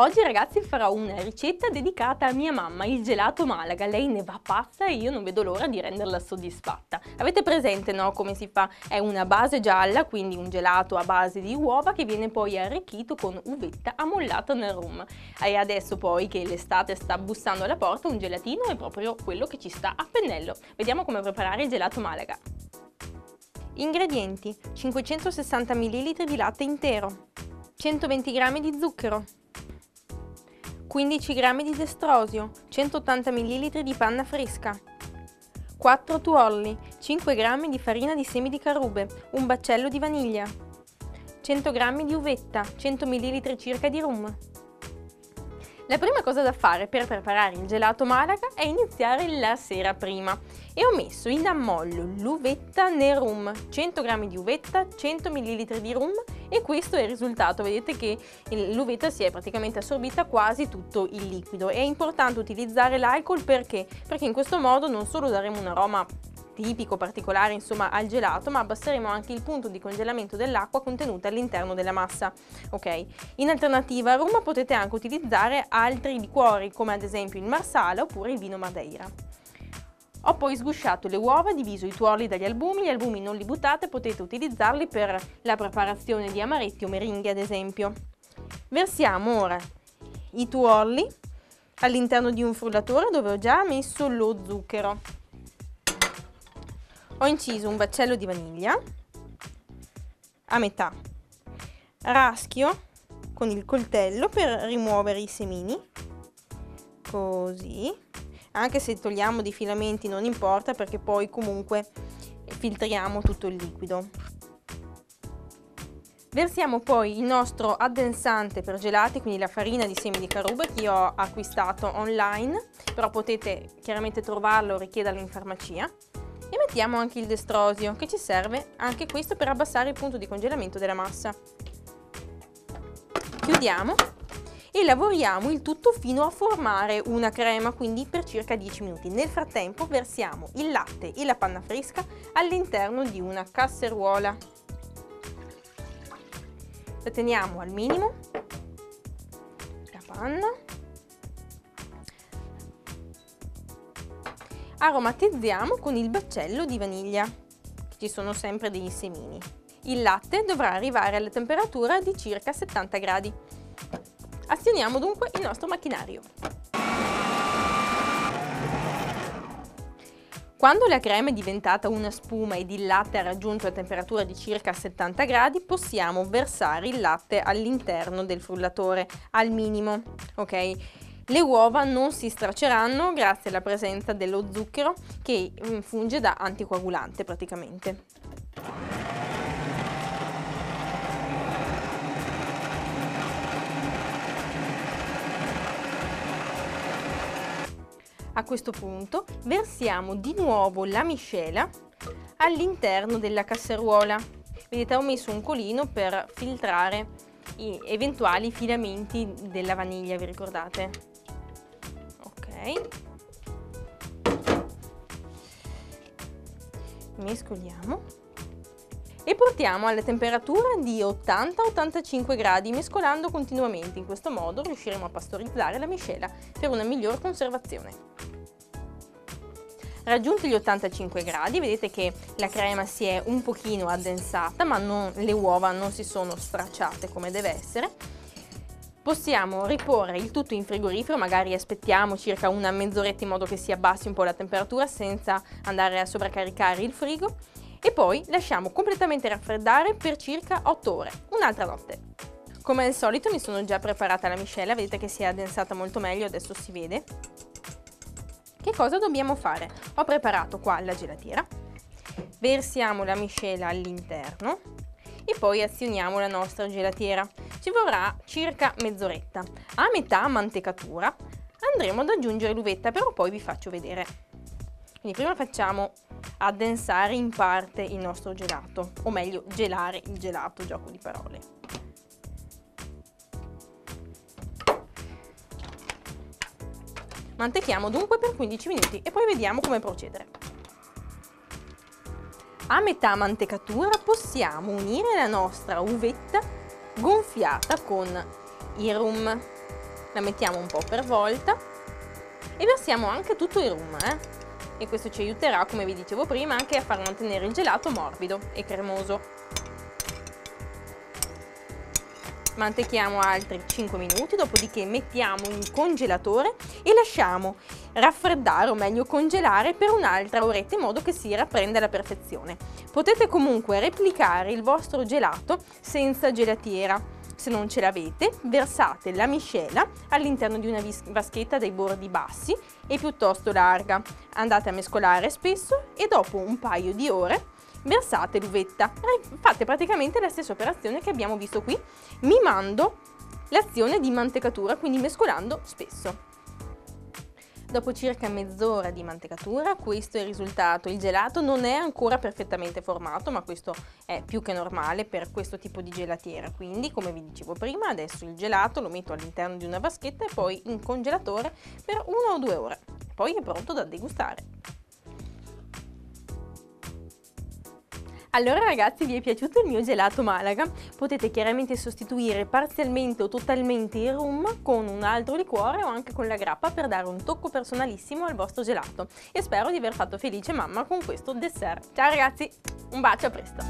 Oggi ragazzi farò una ricetta dedicata a mia mamma, il gelato Malaga. Lei ne va pazza e io non vedo l'ora di renderla soddisfatta. Avete presente no, come si fa? È una base gialla, quindi un gelato a base di uova che viene poi arricchito con uvetta ammollata nel rum. E adesso poi che l'estate sta bussando alla porta, un gelatino è proprio quello che ci sta a pennello. Vediamo come preparare il gelato Malaga. Ingredienti 560 ml di latte intero 120 g di zucchero 15 g di destrosio, 180 ml di panna fresca, 4 tuolli, 5 g di farina di semi di carube, un baccello di vaniglia, 100 g di uvetta, 100 ml circa di rum. La prima cosa da fare per preparare il gelato Malaga è iniziare la sera prima e ho messo in ammollo l'uvetta nel rum, 100 g di uvetta, 100 ml di rum e questo è il risultato, vedete che l'uvetta si è praticamente assorbita quasi tutto il liquido. È importante utilizzare l'alcol perché? Perché in questo modo non solo daremo un aroma tipico, particolare insomma al gelato, ma abbasseremo anche il punto di congelamento dell'acqua contenuta all'interno della massa. Ok, in alternativa a rum potete anche utilizzare altri liquori come ad esempio il marsala oppure il vino madeira. Ho poi sgusciato le uova, diviso i tuorli dagli albumi, gli albumi non li buttate, potete utilizzarli per la preparazione di amaretti o meringhe ad esempio. Versiamo ora i tuorli all'interno di un frullatore dove ho già messo lo zucchero. Ho inciso un baccello di vaniglia a metà. Raschio con il coltello per rimuovere i semini. Così. Anche se togliamo dei filamenti non importa perché poi comunque filtriamo tutto il liquido. Versiamo poi il nostro addensante per gelati, quindi la farina di semi di caruba che io ho acquistato online, però potete chiaramente trovarlo o richiederlo in farmacia e mettiamo anche il destrosio che ci serve anche questo per abbassare il punto di congelamento della massa. Chiudiamo e lavoriamo il tutto fino a formare una crema, quindi per circa 10 minuti. Nel frattempo versiamo il latte e la panna fresca all'interno di una casseruola. La teniamo al minimo, la panna Aromatizziamo con il baccello di vaniglia, ci sono sempre dei semini. Il latte dovrà arrivare alla temperatura di circa 70 gradi. Azioniamo dunque il nostro macchinario. Quando la crema è diventata una spuma ed il latte ha raggiunto la temperatura di circa 70 gradi, possiamo versare il latte all'interno del frullatore al minimo. Ok? Le uova non si stracceranno grazie alla presenza dello zucchero che mm, funge da anticoagulante praticamente. A questo punto versiamo di nuovo la miscela all'interno della casseruola. Vedete ho messo un colino per filtrare i eventuali filamenti della vaniglia, vi ricordate? Mescoliamo. E portiamo alla temperatura di 80-85 gradi mescolando continuamente. In questo modo riusciremo a pastorizzare la miscela per una miglior conservazione. Raggiunti gli 85 gradi vedete che la crema si è un pochino addensata ma non, le uova non si sono stracciate come deve essere Possiamo riporre il tutto in frigorifero, magari aspettiamo circa una mezz'oretta in modo che si abbassi un po' la temperatura senza andare a sovraccaricare il frigo e poi lasciamo completamente raffreddare per circa 8 ore, un'altra notte. Come al solito mi sono già preparata la miscela, vedete che si è addensata molto meglio, adesso si vede. Che cosa dobbiamo fare? Ho preparato qua la gelatiera, versiamo la miscela all'interno e poi azioniamo la nostra gelatiera ci vorrà circa mezz'oretta. A metà mantecatura andremo ad aggiungere l'uvetta, però poi vi faccio vedere. Quindi prima facciamo addensare in parte il nostro gelato, o meglio gelare il gelato, gioco di parole. Mantechiamo dunque per 15 minuti e poi vediamo come procedere. A metà mantecatura possiamo unire la nostra uvetta gonfiata con il rum. la mettiamo un po' per volta e versiamo anche tutto il rum, eh? E questo ci aiuterà, come vi dicevo prima, anche a far mantenere il gelato morbido e cremoso. Mantechiamo altri 5 minuti, dopodiché mettiamo in congelatore e lasciamo raffreddare o meglio congelare per un'altra oretta in modo che si rapprenda alla perfezione. Potete comunque replicare il vostro gelato senza gelatiera. Se non ce l'avete, versate la miscela all'interno di una vaschetta dai bordi bassi e piuttosto larga. Andate a mescolare spesso e dopo un paio di ore versate l'uvetta. Fate praticamente la stessa operazione che abbiamo visto qui, mimando l'azione di mantecatura, quindi mescolando spesso. Dopo circa mezz'ora di mantecatura questo è il risultato. Il gelato non è ancora perfettamente formato, ma questo è più che normale per questo tipo di gelatiera. Quindi, come vi dicevo prima, adesso il gelato lo metto all'interno di una vaschetta e poi in congelatore per una o due ore. Poi è pronto da degustare. Allora ragazzi vi è piaciuto il mio gelato Malaga? Potete chiaramente sostituire parzialmente o totalmente il rum con un altro liquore o anche con la grappa per dare un tocco personalissimo al vostro gelato e spero di aver fatto felice mamma con questo dessert. Ciao ragazzi, un bacio, a presto!